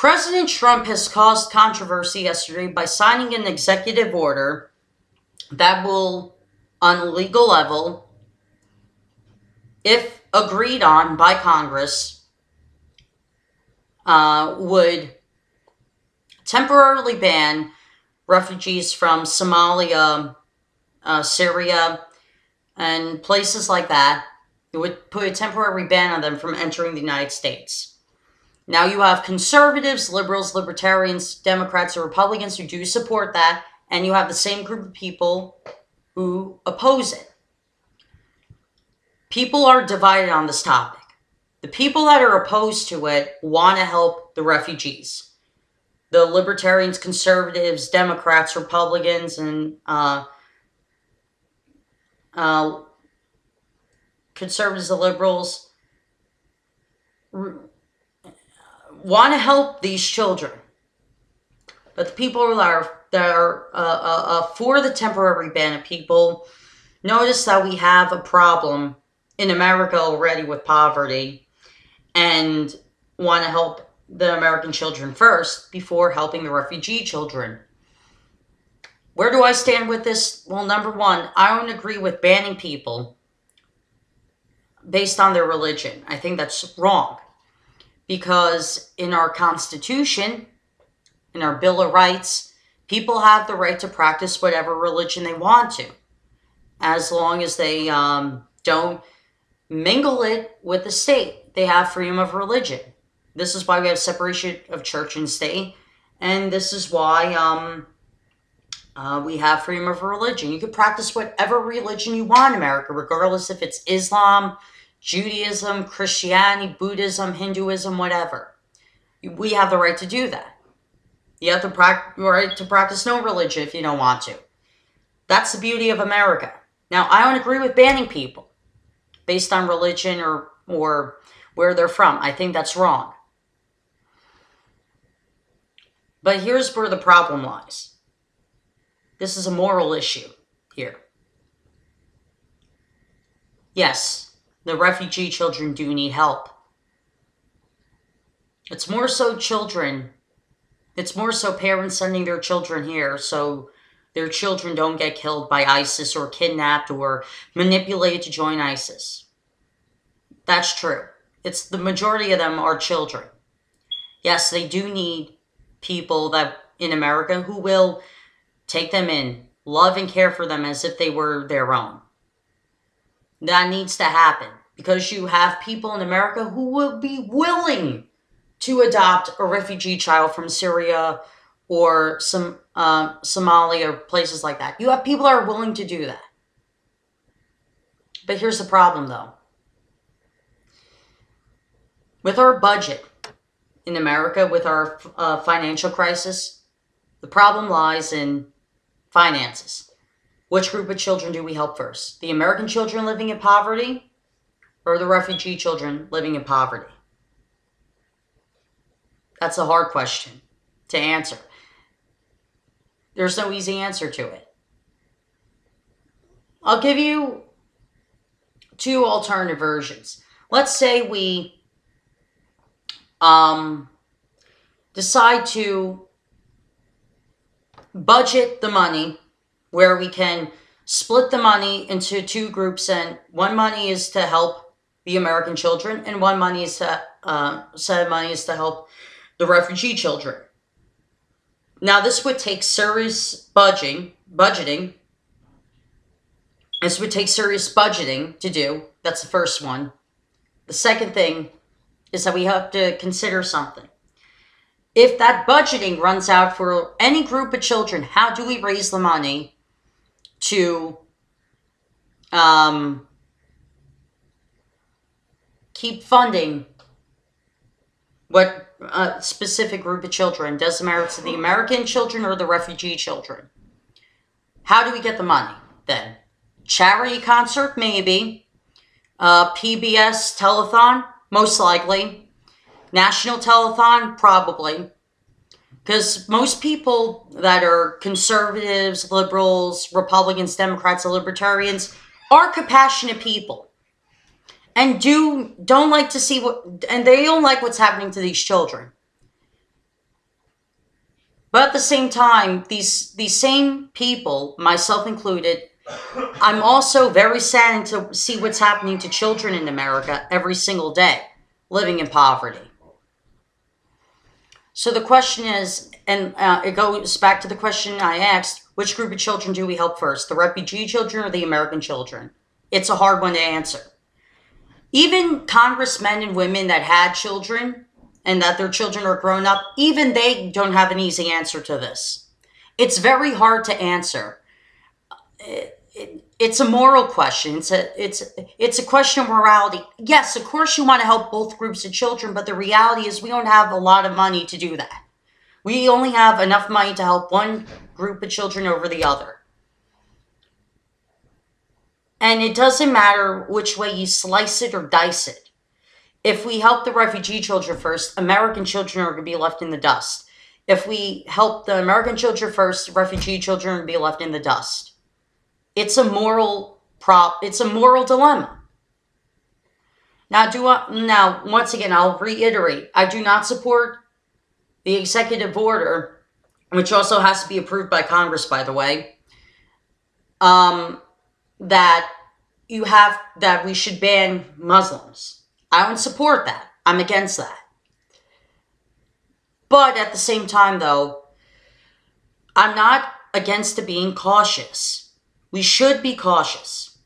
President Trump has caused controversy yesterday by signing an executive order that will, on a legal level, if agreed on by Congress, uh, would temporarily ban refugees from Somalia, uh, Syria, and places like that. It would put a temporary ban on them from entering the United States. Now you have conservatives, liberals, libertarians, Democrats, or Republicans who do support that, and you have the same group of people who oppose it. People are divided on this topic. The people that are opposed to it want to help the refugees. The libertarians, conservatives, Democrats, Republicans, and uh, uh, conservatives and liberals want to help these children. But the people that are, that are uh, uh, uh, for the temporary ban of people notice that we have a problem in America already with poverty and want to help the American children first before helping the refugee children. Where do I stand with this? Well, number one, I don't agree with banning people based on their religion. I think that's wrong because in our Constitution, in our Bill of Rights, people have the right to practice whatever religion they want to, as long as they um, don't mingle it with the state. They have freedom of religion. This is why we have separation of church and state, and this is why um, uh, we have freedom of religion. You can practice whatever religion you want in America, regardless if it's Islam, Judaism, Christianity, Buddhism, Hinduism, whatever. We have the right to do that. You have the right to practice no religion if you don't want to. That's the beauty of America. Now, I don't agree with banning people based on religion or, or where they're from. I think that's wrong. But here's where the problem lies. This is a moral issue here. Yes, the refugee children do need help. It's more so children. It's more so parents sending their children here so their children don't get killed by ISIS or kidnapped or manipulated to join ISIS. That's true. It's the majority of them are children. Yes, they do need people that in America who will take them in, love and care for them as if they were their own. That needs to happen because you have people in America who will be willing to adopt a refugee child from Syria or some uh, Somalia or places like that. You have people that are willing to do that. But here's the problem, though. With our budget in America, with our uh, financial crisis, the problem lies in finances. Which group of children do we help first? The American children living in poverty or the refugee children living in poverty? That's a hard question to answer. There's no easy answer to it. I'll give you two alternative versions. Let's say we um, decide to budget the money where we can split the money into two groups and one money is to help the American children and one money is to uh, set of money is to help the refugee children. Now this would take serious budgeting, budgeting. This would take serious budgeting to do. That's the first one. The second thing is that we have to consider something. If that budgeting runs out for any group of children, how do we raise the money to um, keep funding what a specific group of children doesn't matter it's the American children or the refugee children. How do we get the money then? Charity concert, maybe. Uh, PBS telethon, most likely. National telethon, probably. Because most people that are conservatives, liberals, Republicans, Democrats, and libertarians are compassionate people. And do don't like to see what and they don't like what's happening to these children. But at the same time, these these same people, myself included, I'm also very saddened to see what's happening to children in America every single day living in poverty. So the question is, and uh, it goes back to the question I asked which group of children do we help first, the refugee children or the American children? It's a hard one to answer. Even congressmen and women that had children and that their children are grown up, even they don't have an easy answer to this. It's very hard to answer. It, it, it's a moral question. It's a it's it's a question of morality. Yes, of course you want to help both groups of children, but the reality is we don't have a lot of money to do that. We only have enough money to help one group of children over the other. And it doesn't matter which way you slice it or dice it. If we help the refugee children first, American children are going to be left in the dust. If we help the American children first, refugee children will be left in the dust. It's a moral prop. It's a moral dilemma. Now, do I, now once again, I'll reiterate: I do not support the executive order, which also has to be approved by Congress, by the way. Um, that you have that we should ban Muslims. I don't support that. I'm against that. But at the same time, though, I'm not against being cautious. We should be cautious.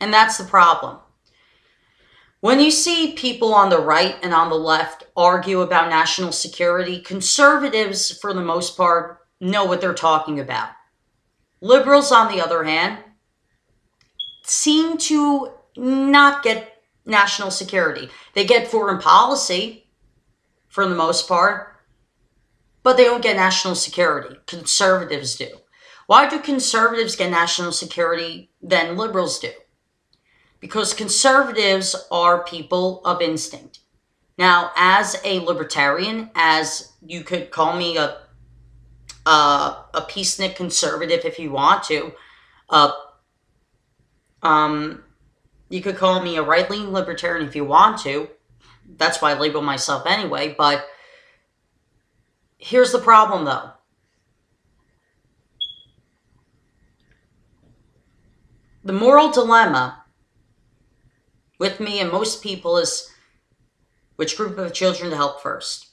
And that's the problem. When you see people on the right and on the left argue about national security, conservatives, for the most part, know what they're talking about. Liberals, on the other hand, seem to not get national security. They get foreign policy for the most part, but they don't get national security. Conservatives do. Why do conservatives get national security than liberals do? Because conservatives are people of instinct. Now, as a libertarian, as you could call me a a, a peacenik conservative if you want to, a um, you could call me a right leaning libertarian if you want to. That's why I label myself anyway. But here's the problem, though. The moral dilemma with me and most people is which group of children to help first.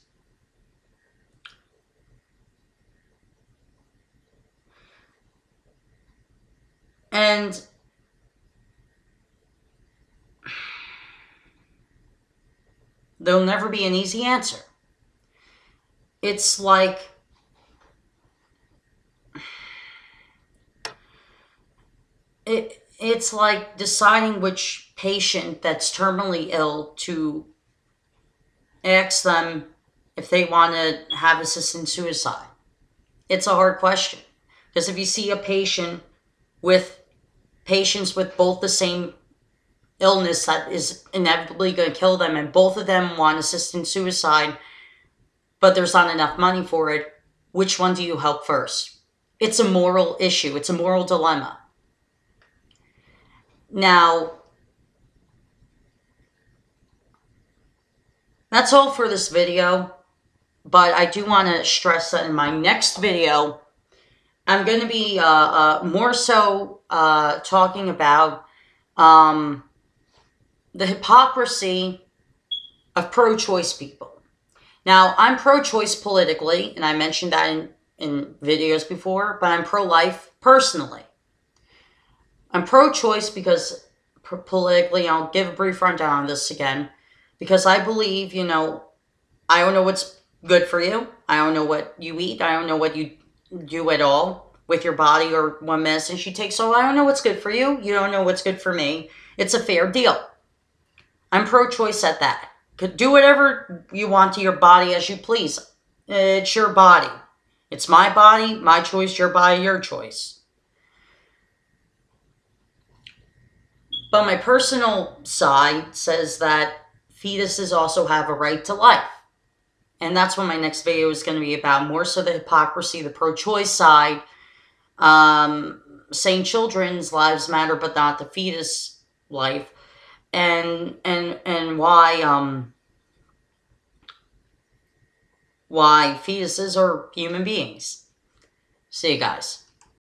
And There'll never be an easy answer. It's like it, it's like deciding which patient that's terminally ill to ask them if they want to have assisted suicide. It's a hard question because if you see a patient with patients with both the same illness that is inevitably going to kill them, and both of them want assisted suicide, but there's not enough money for it, which one do you help first? It's a moral issue, it's a moral dilemma. Now, that's all for this video, but I do want to stress that in my next video, I'm going to be uh, uh, more so uh, talking about um, the hypocrisy of pro choice people. Now, I'm pro choice politically, and I mentioned that in, in videos before, but I'm pro life personally. I'm pro choice because politically, I'll give a brief rundown on this again, because I believe, you know, I don't know what's good for you. I don't know what you eat. I don't know what you do at all with your body or what medicine you take. So I don't know what's good for you. You don't know what's good for me. It's a fair deal. I'm pro-choice at that. Could do whatever you want to your body as you please. It's your body. It's my body, my choice, your body, your choice. But my personal side says that fetuses also have a right to life. And that's what my next video is going to be about. More so the hypocrisy, the pro-choice side. Um, saying children's lives matter, but not the fetus life and and and why um why fetuses are human beings. See you guys.